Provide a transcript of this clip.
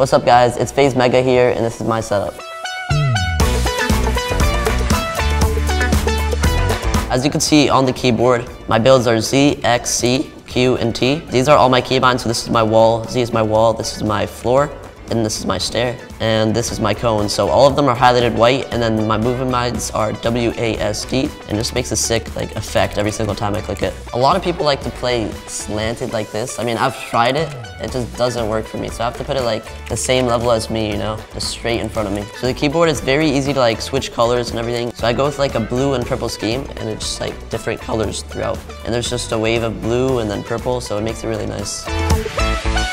What's up guys, it's FaZe Megga here and this is my setup. As you can see on the keyboard, my builds are Z, X, C, Q, and T. These are all my keybinds, so this is my wall, Z is my wall, this is my floor, and this is my stair, and this is my cone. So all of them are highlighted white, and then my movement mods are WASD, and just makes a sick like effect every single time I click it. A lot of people like to play slanted like this. I mean, I've tried it, it just doesn't work for me. So I have to put it like the same level as me, you know, just straight in front of me. So the keyboard is very easy to like switch colors and everything. So I go with like a blue and purple scheme, and it's just like different colors throughout. And there's just a wave of blue and then purple, so it makes it really nice.